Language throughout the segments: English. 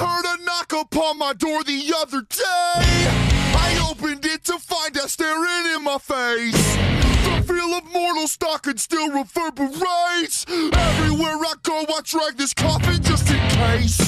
Heard a knock upon my door the other day. I opened it to find out staring in my face. The feel of mortal stock stalking still reverberates. Everywhere I go, I drag this coffin just in case.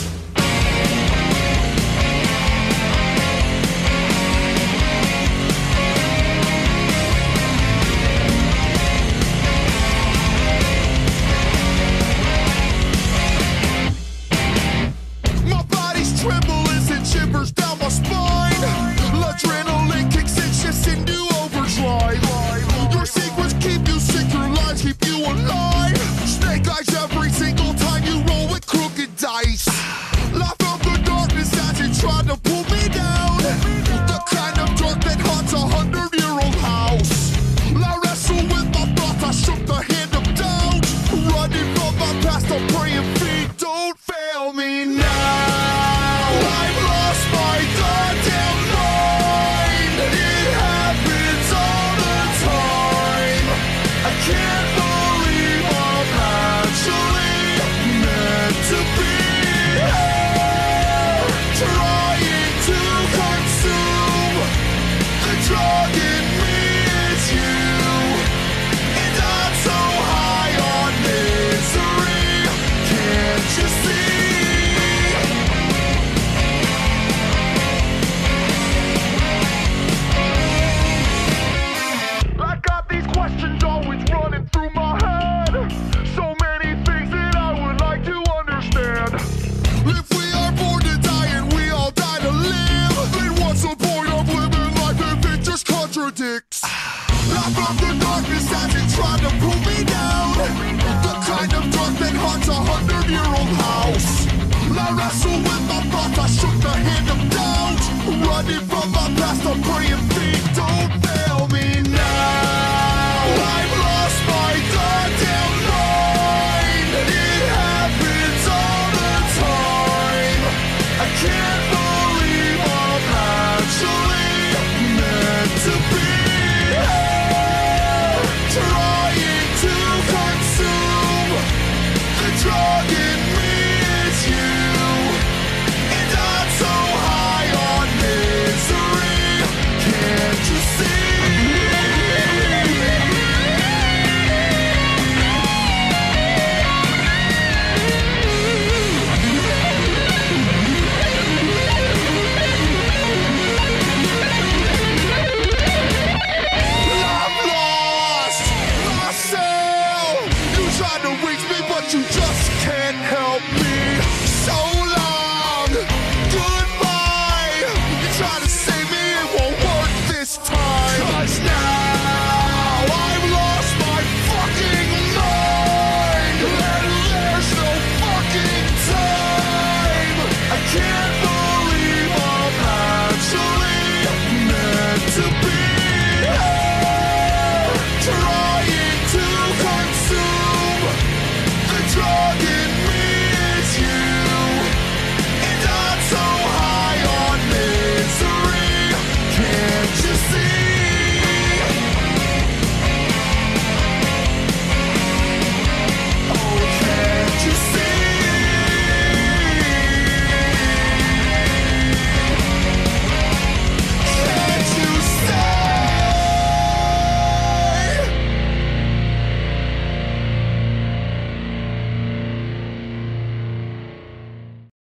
Blood from the darkness has it tried to pull me down. The kind of drug that haunts a hundred year old house. I wrestle with my thoughts, I shook the hand of doubt. Running from my past, I'm praying